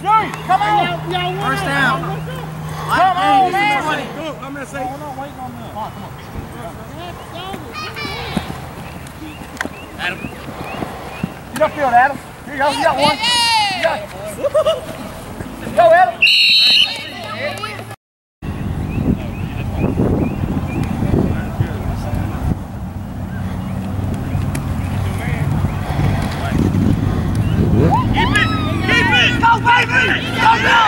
Come on! First down. Come on, man! I'm gonna say. Get upfield, Adam. Here you go. You got one. You got Go, Adam. Go, baby! Go, go!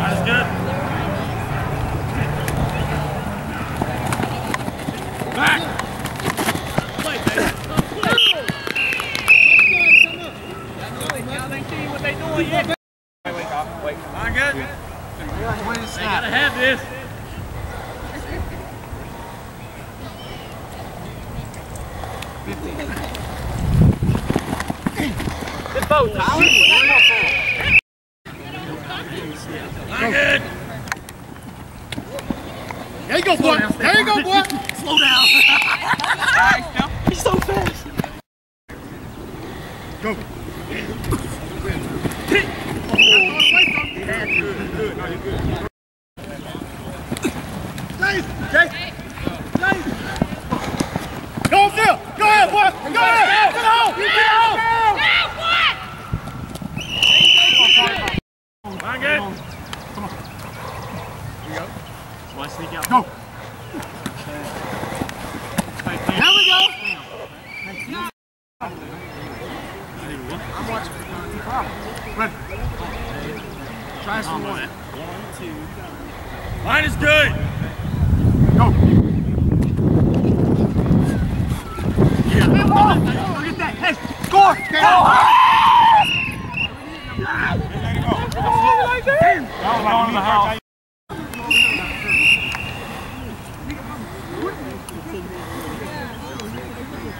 That's good. Back. Not good. They gotta have this. Good boat, Tyler. Not good. There you go, boy. There you go, boy. Slow down. He's so fast. Go. Chase, Chase, Chase. Go, Phil. Go ahead, boy. Go ahead. Get home. Get home. Not good. Go. There we go. Ready. Try some more. Line is good. Go. Yeah. Look at that. Hey, score. Going in the house.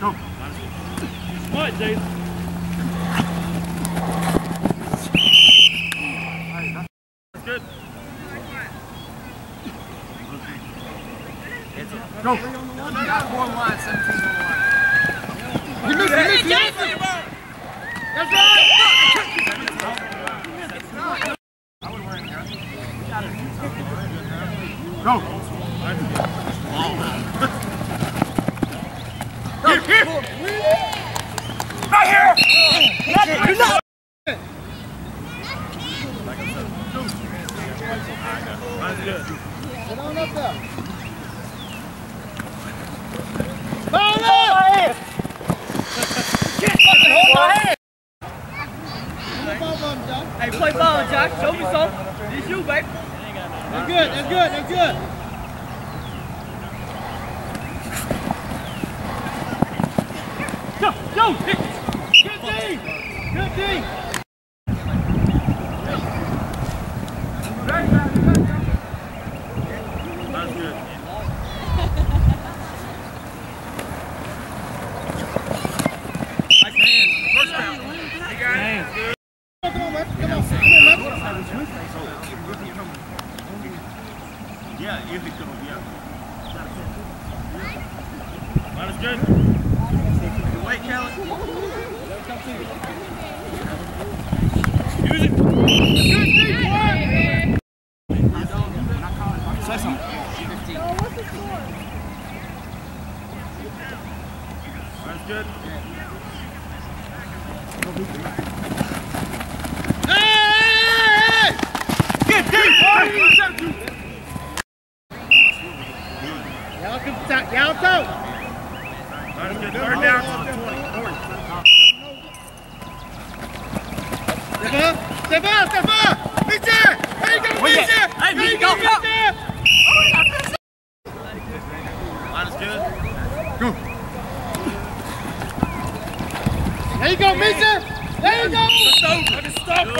Go. What, Jason? good? Go. There you go, Mister. There you go. It's over.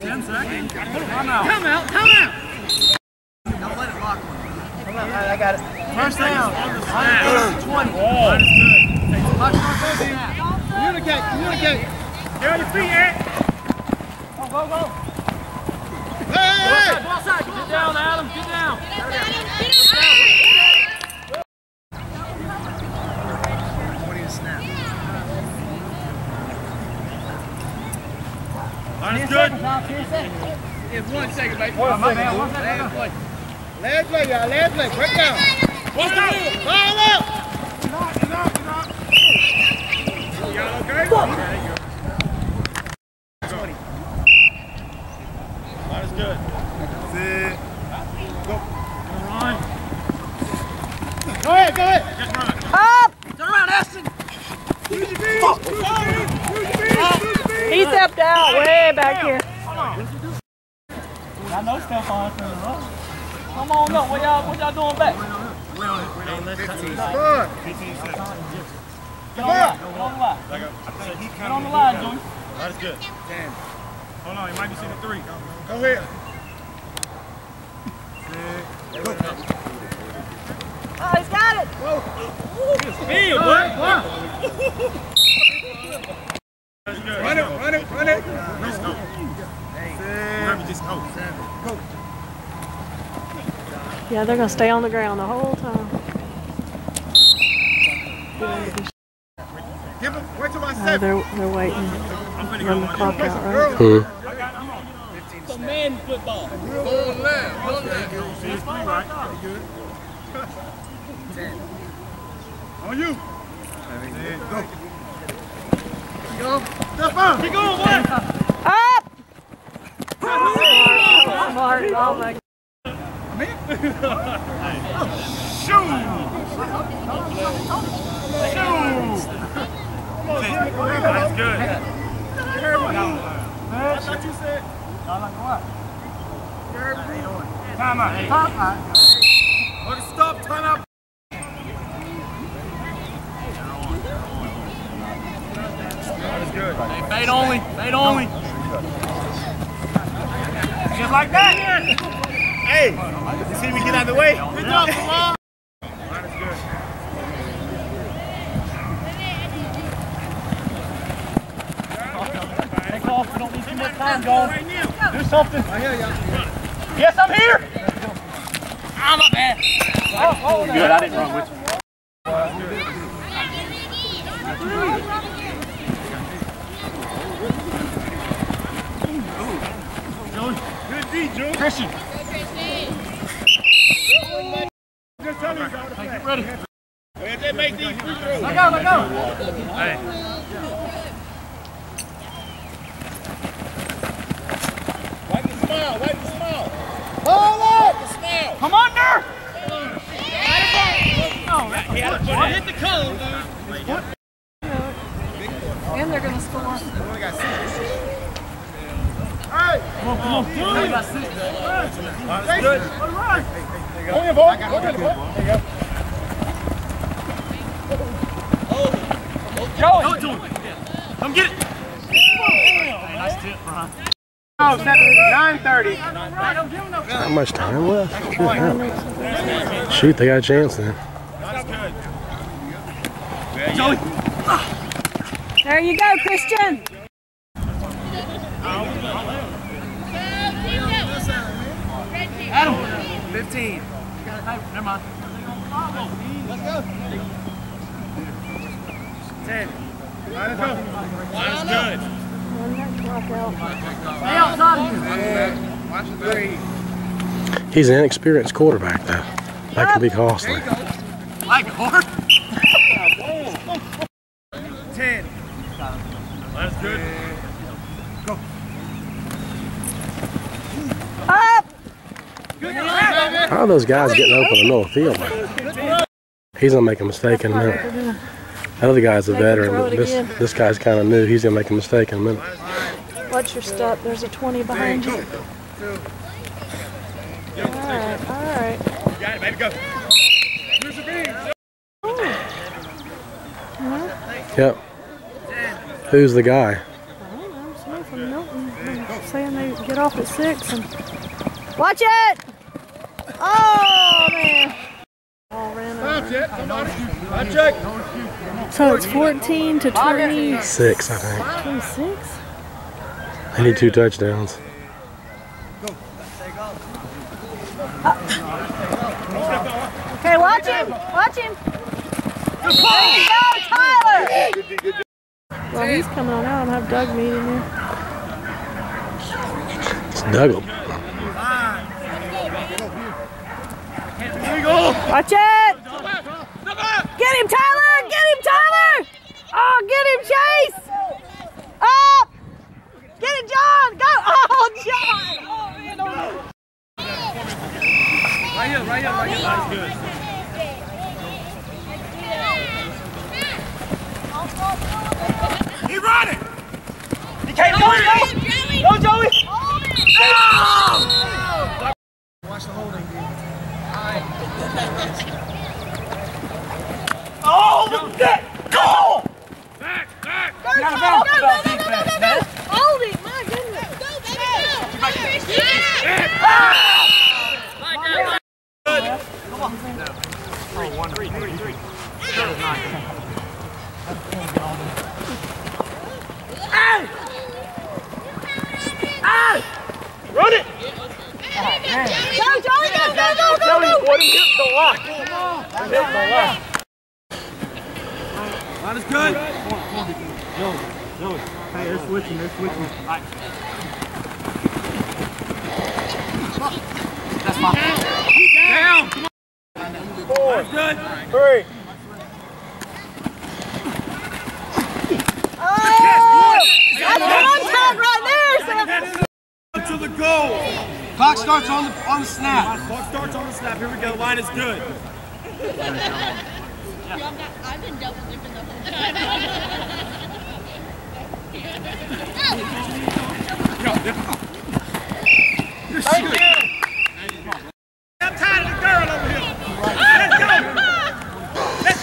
Ten seconds. Come out. Come out, come out. I got it. First down. On the snap. Twenty. Line is good. Communicate, communicate. Get on your feet, Ant. Hey, hey, hey. Get down, Adam. Get down. Line is good. It's oh, one second, baby. One second. Last play. Last play, y'all. Last play. Break down. What's the Ball up. Y'all okay? Line is good. Sit. Run. Go ahead, go ahead. Just run. Turn around, Ashton. He stepped out way back here. I know stuff on us in the row. Come on up. What y'all, what y'all doing back? Wait on it. Wait on it. 15 Good. 15 seconds. Get on the line. Get on the line. Back up. Get on the line, Joey. That is good. Hold on, he might be sitting at three. Go ahead. Oh, he's got it. Speed, what? That's good. Run it, run it, run it. Just go. Remember, just go. Yeah, they're gonna stay on the ground the whole time. Give him, wait till I Uh, seven. they're they're waiting. I'm finna Run go the on clock you. out, right? Girl. It's a man football. See his three, right? On you. Keep going, boy. Up! Smart. Oh my. That's good. I thought you said. I like what? Time out. Stop, turn up. That's good. Hey, fade only. Fade only. Just like that. Hey, you see me get out of the way? Good job, Lamar. Line good. Take off. We don't need too much time, Joel. Right. Do something. I hear ya. Yes, I'm here. I'm up, man. Oh, oh, Good, I didn't run with you. Good D, Joe. Christian. Just tell me how to play. Ready. If they make these free throws. Let go, let go. Hey. Wipe the smile, wipe the smile. Ball up. Wipe the smile. Come under. Oh, hit the cone, dude. And they're gonna score. Hey. They got six. Good. Ball. Go get the ball. There you go. Joey. Come get it. Hey, nice tip, Brian. Oh, 930. How much time left? Shoot, they got a chance then. Joey. There you go, Christian. Adam. 15. Ten. Let's go. That's good. Run that clock out. Stay outside of here. He's an inexperienced quarterback, though. That can be costly. Like horse. Ten. That's good. Up! How are those guys getting open in the middle of the field? man? He's gonna make a mistake in a minute. That other guy's a veteran, but this this guy's kind of new. He's gonna make a mistake in a minute. Watch your step. There's a 20 behind you. Alright, alright. You got it, baby. Go. Here's the beam. Yep. Who's the guy? I don't know, somebody from Milton been saying they get off at 6 and... Watch it! Oh, man. Over. Check. So it's 14 to 26. Six, I think. 26? They need two touchdowns. Okay, watch him. Watch him. There you go, Tyler. Well, he's coming on out. I have Doug meeting you. It's Douglas. Watch it. Get him, Tyler. Get him, Tyler. Oh, get him, Chase. Up. Get it, John. Go. Oh, John. Oh, man. Oh. Right here, right here, right here. That's good. He running. Okay, go, go! Go, Joey! Oh, look at that! Go! Back, back. Go, Gotta Tyler. bounce, Go, go, bounce go, go, defense, go, man. go. Hold it. My goodness. Run it! Go, Joey. Go, go, go, go, Joey, go. what him hit the lock. Hit the lock. That is good. Hey, they're switching, they're switching. All right. That's my down. Come on. Four. That's good. Three. Oh, that's what I'm right there. Sam. To the goal. Clock starts on the on the snap. Clock starts on the snap. Here we go. Line is good. I've been double dipping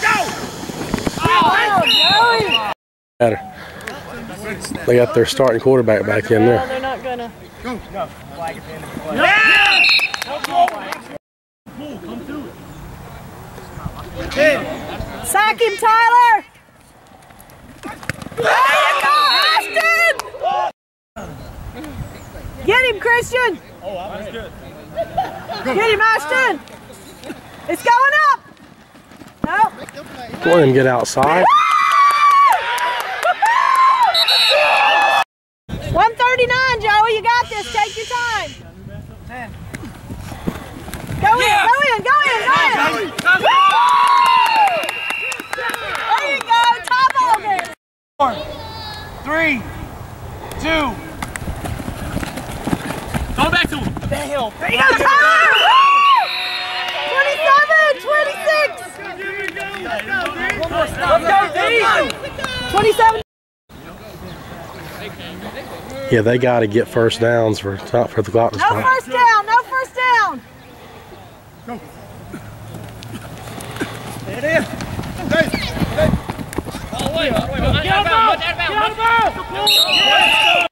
go. Go. They got their starting quarterback back in No, there. they're not gonna. Yeah. Sack him, Tyler! There you go, Ashton! Get him, Christian! That's good. Get him, Ashton! It's going up! No. Let him get outside. 139, Joey, you got this. Take your time. Go in, go in, go in, go in. There you go, top ball game. Three, two. Go back to him. The hell. There you go, 27, 26. Let's go, D! 27. Yeah, they got to get first downs for not for the clock to No stop. first down, no first down. There it is. Get out of bounds! Get out of bounds! Okay, here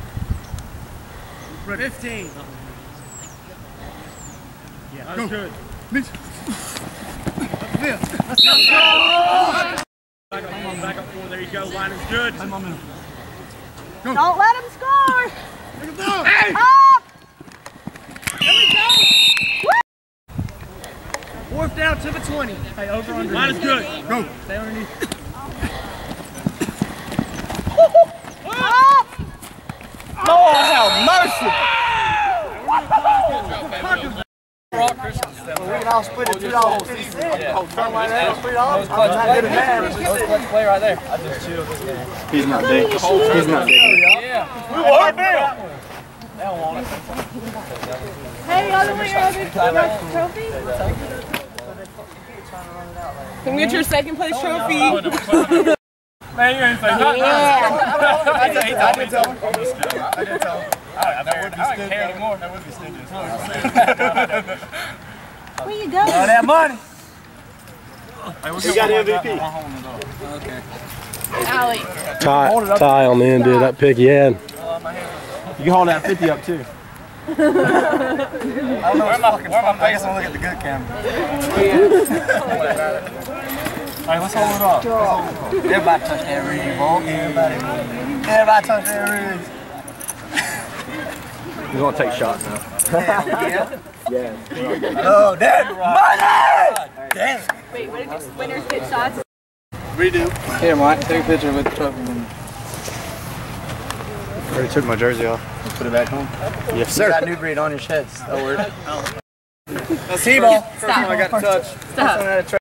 out, rolling out. Out of bounds. grilling out. Stay outside. Go. Good. all you. That's all you. Man covers 15. Yeah, that was good. Back up, come on, back up four. There you go. Line is good. Come on, man. Don't let him score. look Hey! Up. Here we go. Fourth down to the 20. Hey, over under. Line is good. Go. Stay underneath. Up. Oh, have mercy. We can all split it two dollars fifty cents. Oh, something like that. Three dollars. I'm not good at math. He's not big. He's not big. We want Bill. Hey, y'all don't want your other trophy? Come get your second place trophy. Man, you ain't say nothing. Yeah. I did tell him. I did tell him. That would be I don't care anymore. That would be stingy. Where you going? All that money. You got MVP. Allie. Ty, Ty on the end, dude. That pick he had. You can hold that 50 up too. I don't know where my, where my face and look at the good camera. Hey, let's hold it up. Everybody touch that rig, boy. Everybody. Everybody touch that rig. He's gonna take shots now. Yeah. Oh, that money! Damn. Wait, what did you winners get shots? Redo. Here, Mike, take a picture with the trophy. Already took my jersey off. Put it back home. Yes, You sir. got new breed on your sheds. That word. T-ball. Stop. I got to touch. Stop.